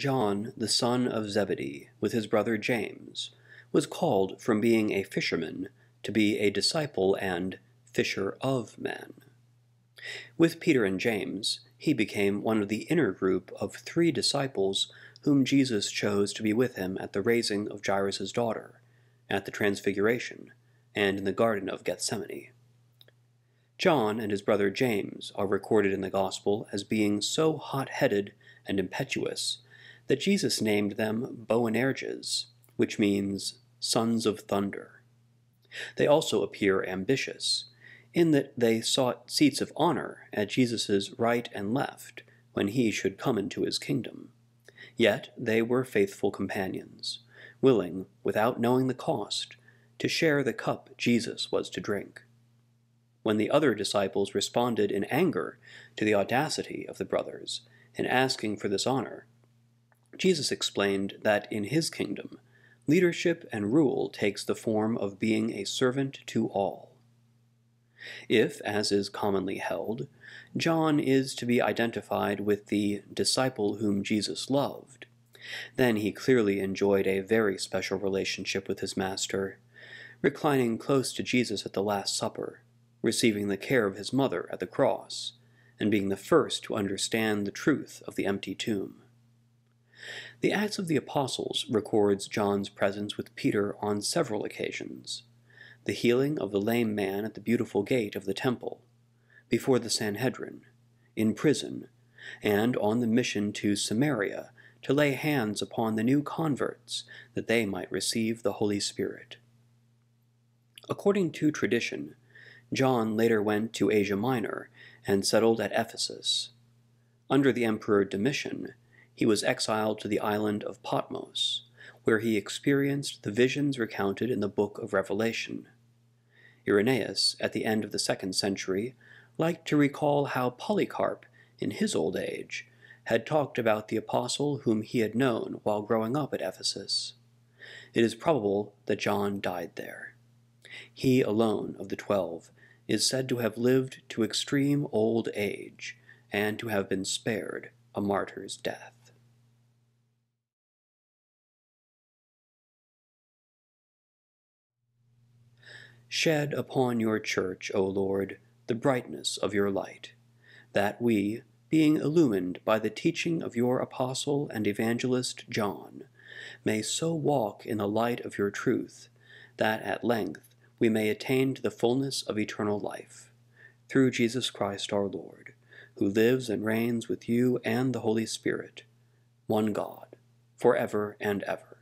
John, the son of Zebedee, with his brother James, was called from being a fisherman to be a disciple and fisher of men. With Peter and James, he became one of the inner group of three disciples whom Jesus chose to be with him at the raising of Jairus' daughter, at the Transfiguration, and in the Garden of Gethsemane. John and his brother James are recorded in the Gospel as being so hot headed and impetuous that Jesus named them Boanerges, which means sons of thunder. They also appear ambitious, in that they sought seats of honor at Jesus' right and left when he should come into his kingdom. Yet they were faithful companions, willing, without knowing the cost, to share the cup Jesus was to drink. When the other disciples responded in anger to the audacity of the brothers in asking for this honor, Jesus explained that in his kingdom, leadership and rule takes the form of being a servant to all. If, as is commonly held, John is to be identified with the disciple whom Jesus loved, then he clearly enjoyed a very special relationship with his master, reclining close to Jesus at the Last Supper, receiving the care of his mother at the cross, and being the first to understand the truth of the empty tomb. The Acts of the Apostles records John's presence with Peter on several occasions the healing of the lame man at the beautiful gate of the temple, before the Sanhedrin, in prison, and on the mission to Samaria to lay hands upon the new converts that they might receive the Holy Spirit. According to tradition, John later went to Asia Minor and settled at Ephesus. Under the Emperor Domitian, he was exiled to the island of Patmos, where he experienced the visions recounted in the book of Revelation. Irenaeus, at the end of the second century, liked to recall how Polycarp, in his old age, had talked about the apostle whom he had known while growing up at Ephesus. It is probable that John died there. He alone of the twelve is said to have lived to extreme old age and to have been spared a martyr's death. Shed upon your church, O Lord, the brightness of your light, that we, being illumined by the teaching of your apostle and evangelist John, may so walk in the light of your truth, that at length we may attain to the fullness of eternal life, through Jesus Christ our Lord, who lives and reigns with you and the Holy Spirit, one God, for ever and ever.